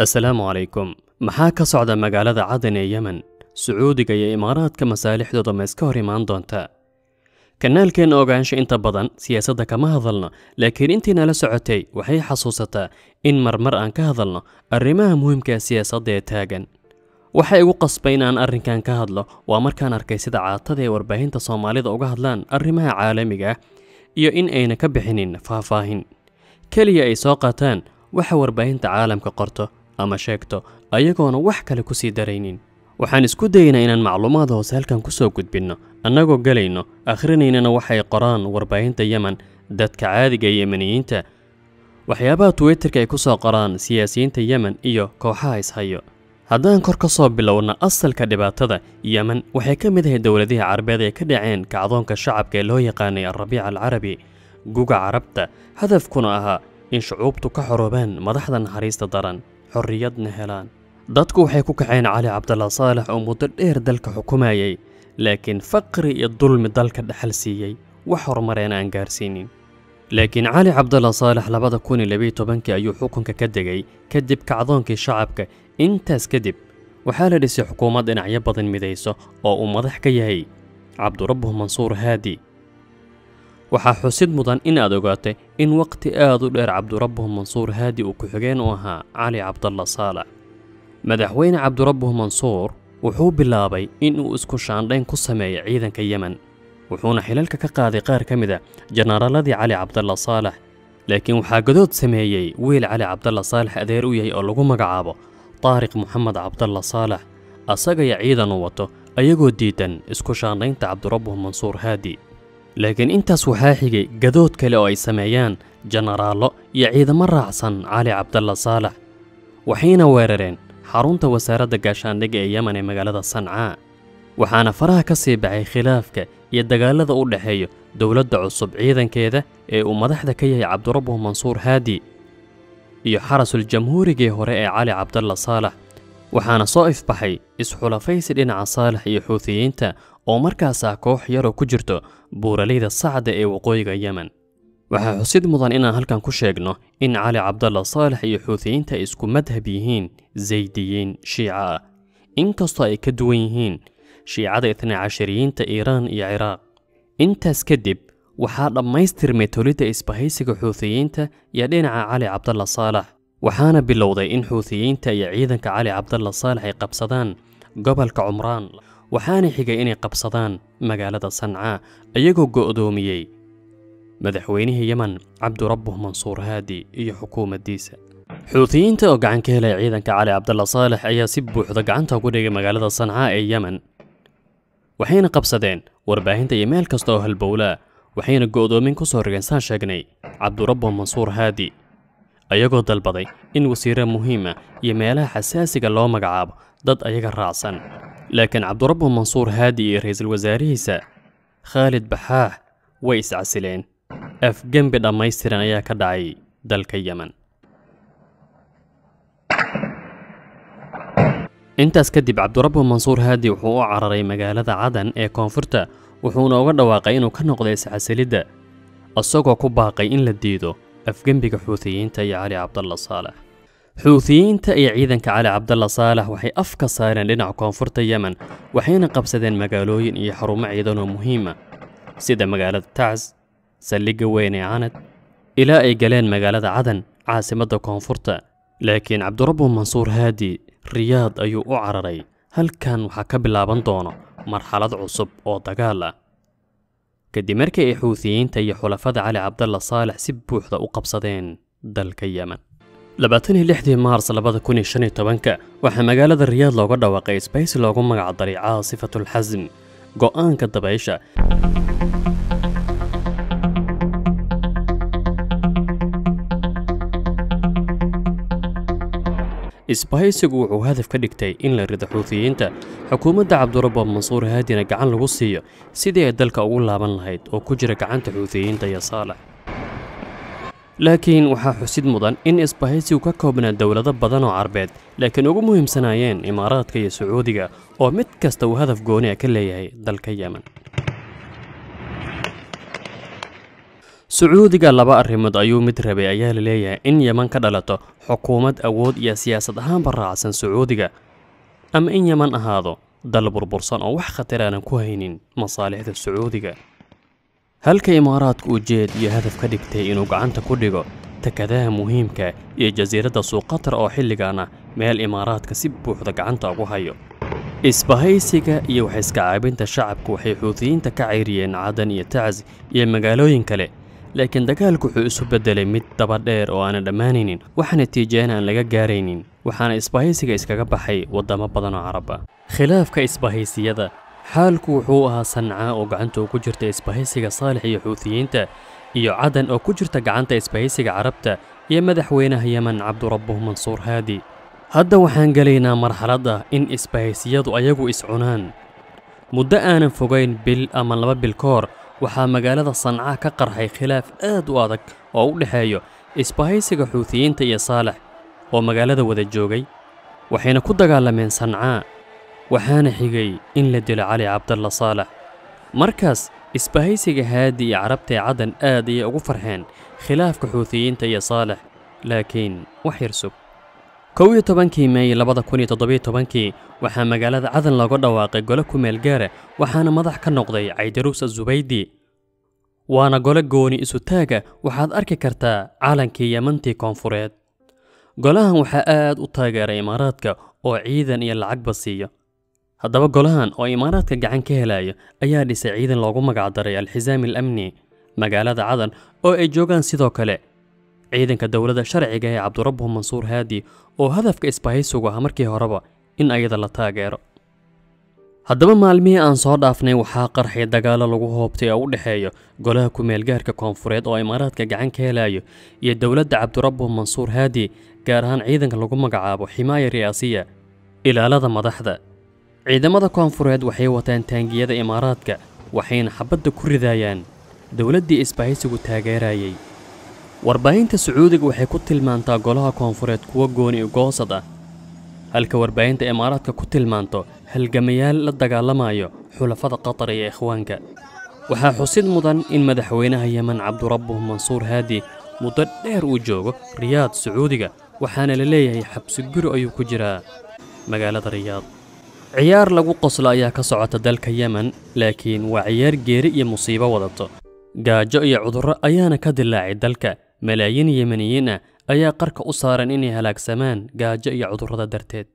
السلام عليكم. محاكا صعدا مقالة عدن يمن سعودية يا إمارات كمسالح دو دمسكوري مان دونتا. كان الكين أوغانش إنت بضان سياسة كما هظلنا لكن انتنا لسعوتي وحي حصوصتا إن مرمر أن كهظلنا الرماه مهم كسياسة دي تاغن. وحي وقص بين أن أرن كان كهظلو وأمر كان أركي سيدا عاطة دي ورباهين تصومالي دو غهظلان الرماه عالميغا يو إن أين كبحنين فافاهين. كليا إي سوقتان وحور بين تعالم كقرطة. Ama sheegto ayagoona wax kale ku sii daraynin. Waxaan isku dayaynaa inaan macluumaad hoose halkan ku soo gudbinno annagoo gelayno akhrinaynana waxay qoraan warbaahinta yemen dadka caadiga ee yemeniyiinta. Waxyaabaha twitterka ay ku soo qoraan siyaasiyiinta yemen iyo kooxaha ishayo haddaan kor ka soo bilowna asalka dhibaatada yemen waxay ka mid ahayd dowladihii carabeed ee ka dhaceen kacdoonka shacabka ee loo yaqaanay alrabiic alcarabi guga carabta hadafkuna ahaa in shucuubtu ka xoroobaan madaxda naxariista daran xorriyadna helaan. Dadku waxay ku kaceen cali cabdalla saalax oo muddo dheer dalka xukumayay laakiin faqri iyo dulmi dalka dhaxal siiyey wax horumareen aan gaarsiinin. Laakiin cali cabdalla saalax labada kun iyo labiyo tobankii ayuu xukunka ka degay kadib kacdoonkii shacabka. Intaas kadib waxaa la dhisay xukuumad dhinacyo badan midayso oo uu madax ka yahay cabdurabbuh mansuur haadi waxaa xusid mudan in aad ogaatay in waqti aad u dheer cabdurabbuh mansuur haadi uu ku-xigeen u ahaa cali cabdalla saalax madaxweyne cabdurabbuh mansuur wuxuu bilaabay in uu isku shaandhayn ku sameeyo ciidanka yemen wuxuuna xilalka ka qaaday qaar ka mid a jenaraaladii cali cabdalla saalax laakiin waxaa gadood sameeyey wiil cali cabdalla saalax adeer u yahay oo lagu magacaabo taariq moxamed cabdalla saalax asagaya ciidan uu wato ayagoo diidan isku shaandhaynta cabdurabbuh mansuur haadi laakiin intaas waxaa xigay gadood kale oo ay sameeyaan jenaraallo iyo ciidamo raacsan cali cabdalla saalax waxayna weerareen xarunta wasaaradda gaashaandhigga ee yemen ee magaalada sancaa waxaana faraha ka sii baxay khilaafka iyo dagaalada u dhexeeya dowladda cusub ciidankeeda ee uu madaxda ka yahay cabdurabbuh mansuur haadi iyo xarasul jamhuurigii hore ee cali cabdalla saalax waxaana soo ifbaxay isxulafaysi dhinaca saalax iyo xuutiyiinta oo markaas ah koox yaroo ku jirto buuraleyda sacda ee waqooyiga yemen. Waxaa xusid mudan inaan halkan ku sheegno in cali cabdalla saalax iyo xuutiyiinta ay isku madhab yihiin saydiyiin shiica. Ah inkastoo ay ka duwan yihiin shiicada itnay cashariyiinta iiraan iyo ciraaq. Intaas kadib waxaa dhammaystirmay tolidda isbahaysiga xuutiyiinta iyo dhinaca cali cabdalla saalax waxaana bilowday in xuutiyiinta iyo ciidanka cali cabdalla saalax ay qabsadaan gobolka cumraan waxaana xigay inay qabsadaan magaalada sancaa iyagoo go'doomiyey madaxweynihii yemen cabdurabbuh mansuur haadi iyo xukuumaddiisa. Xuutiyiinta oo gacan ka helaya ciidanka cali cabdalla saalax ayaa si buuxda gacanta ugu dhigay magaalada sancaa ee yemen waxayna qabsadeen warbaahinta iyo meel kasta oo halbowlaa waxayna go'doomin ku soo rigeen saan sheegnay cabdurabbuh mansuur haadi ayagoo dalbaday in wasiire muhiima iyo meelaha xasaasiga loo magacaabo dad ayaga raacsan. Laakiin cabdurabbuh mansuur haadi iyo ra'iisul wasaarihiisa khaalid baxaax way iscasileen. Afgembi dhammaystiran ayaa ka dhacay dalka yemen. Intaas kadib cabdurabbuh mansuur haadi wuxuu u cararay magaalada cadan ee koonfurta wuxuuna uga dhawaaqay inuu ka noqday iscasilidda isagoo ku baaqay in la diido afgembiga xuutiyiinta iyo cali cabdalla saalax xuutiyiinta iyo ciidanka cali cabdalla saalax waxay af ka saareen dhinaca koonfurta yemen waxayna qabsadeen magaalooyin iyo xarumo ciidan oo muhiima sida magaalada tacs saldhigga weyn ee canad ilaa ay galeen magaalada cadan caasimadda koonfurta. Laakiin cabdurabbu mansuur haadi riyaad ayuu u cararay halkan waxaa ka bilaaban doono marxalad cusub oo dagaal ah كدي مركي إحوثيين تاي حلفاد علي عبدالله صالح سبوح دا أقبصدين دالك يامن لباتن الليحدي مارس لباد كوني شاني توانكا وحي مقالة الرياض لوغو دواقي سبايس لوغو مقعدري عاصفة الحزم. قوان كدبايشا isbahaysigu wuxuu hadaf ka dhigtay in la rido xuutiyiinta xukuumadda cabdurabbo mansuur haadina gacan lagu siiyo sidii ay dalka ugu laaban lahayd oo ku jira gacanta xuutiyiinta iyo saalax. Laakiin waxaa xusid mudan in isbahaysigu ka koobnaa dowlado badan oo carbeed laakiin ugu muhiimsanaayeen imaaraadka iyo sacuudiga oo mid kasta uu hadaf gooni a ka leeyahay dalka yemen sacuudiga laba arrimood ayuu mid rabay ayaa la leeyahay in yeman ka dhalato xukuumad awood iyo siyaasad ahaanba raacsan sacuudiga. Ama in yeman ahaado dal burbursan oo wax khatar aanan ku haynin masaalixda sacuudiga. Halka imaaraadka ujeed iyo hadaf ka dhigtay inuu gacanta ku dhigo takadaha muhiimka iyo jasiiradda suuqatar oo xilligan ah meel imaaraadka si buuxda gacanta ugu hayo. Isbahaysiga iyo waxaiska caabinta shacabku waxay xuutiyiinta ka cayriyeen cadan iyo tacsi iyo magaalooyin kale laakiin dagaalku wuxuu isu beddelay mid daba dheer oo aanan dhammaanaynin wax natiijeen aan laga gaaraynin waxaana isbahaysiga iskaga baxay waddamo badan oo carab ah khilaafka isbahaysiyada xaalku wuxuu ahaa sancaa oo gacanta ugu jirta isbahaysiga saalix iyo xuutiyiinta iyo cadan oo ku jirta gacanta isbahaysiga carabta iyo madaxweynaha yeman cabdurabbuh mansuur haadi. Hadda waxaan gelaynaa marxalad in isbahaysiyadu ayagu iscunaan muddo aanan fogayn bil ama laba bil ka hor waxaa magaalada sancaa ka qarxay khilaaf aad u adag oo u dhexeeyo isbahaysiga xuutiyiinta iyo saalax oo magaalada wada joogay waxayna ku dagaalameen sancaa waxaana xigay in la dilo cali cabdalla saalax. Markaas isbahaysiga haadi iyo carabta ee caddan aad ayay ugu farxeen khilaafka xuutiyiinta iyo saalax laakiin wax yar sug kow iyo tobankii meey labada kun iyo toddobiyo tobankii waxaa magaalada cadan looga dhawaaqay gole ku meel gaara waxaana madax ka noqday caydaruus azubaydi waana gole gooni isutaaga waxaad arki kartaa calankii yemantii koonfureed. Golahan waxaa aad u taageeray imaaraadka oo ciidan iyo lacagba siiya haddaba golahan oo imaaraadka gacan ka helayo ayaa dhisay ciidan loogu magacdaray alxisaami al amni magaalada cadan oo ay joogaan sidoo kale ciidanka dowladda sharciga ee cabdurabbuh mansuur haadi oo hadafka isbahaysigu ah markii horeba in ayada la taageero. Haddaba maalmihii aan soo dhaafnay waxaa qarxay dagaallo lagu hoobtay oo u dhexeeyo golaha ku-meelgaarka koonfureed oo imaaraadka gacan ka helayo iyo dowladda cabdurabbuh mansuur haadi gaar ahaan ciidanka lagu magacaabo ximaaya ri'aasiya ilaalada madaxda. Ciidamada koonfureed waxay wataan taangiyada imaaraadka waxayna xabadda ku ridayaan dowladdii isbahaysigu taageerayay warbaahinta sacuudiga waxay ku tilmaantaa golaha koonfureed kuwa gooni goosad ah halka warbaahinta imaaraadka ku tilmaanto halgamayaal la dagaalamayo xulafada qatar iyo ikhwaanka. Waxaa xusid mudan in madaxweynaha yeman cabdurabbuh mansuur haadi muddo dheer uu joogo riyaad sacuudiga waxaana la leeyahay xabsi guri ayuu ku jiraa. Magaalada riyaad ciyaar lagu qoslo ayaa ka socota dalka yemen laakiin waa ciyaar geeri iyo musiibo wadato. Gaajo iyo cudurro ayaana ka dilaacay dalka ملايين يمنيين أيا قرك اصارن إني هلاك سمان قاجة يعود رضا درتيد